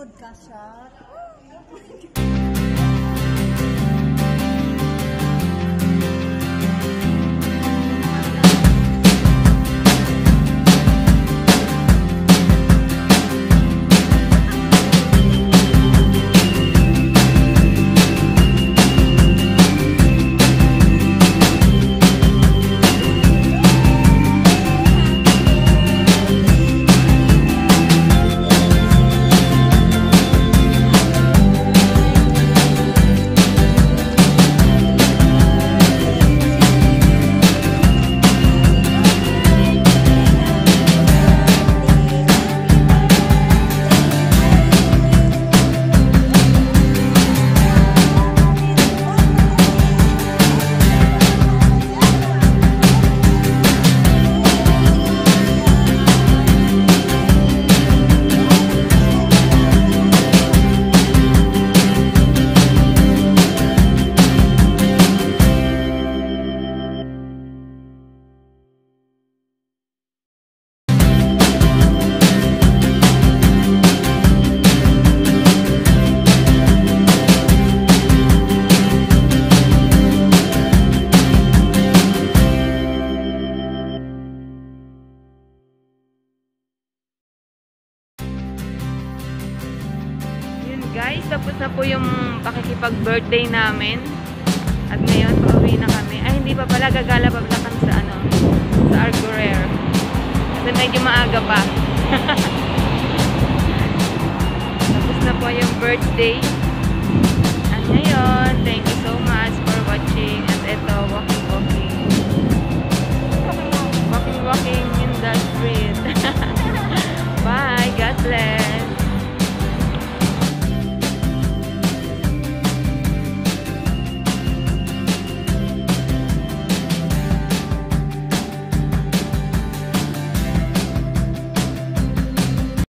Nakilibod ka siya. guys, tapos na po yung pakikipag-birthday namin. At ngayon, pauwi na kami. Ay, hindi pa pala. Gagala pa pala kami sa ano, sa Argorere. Kasi medyo maaga pa. tapos na po yung birthday. At ngayon, thank you so much for watching. At ito, walking, walking. Walking, walking in the street. Bye. God bless.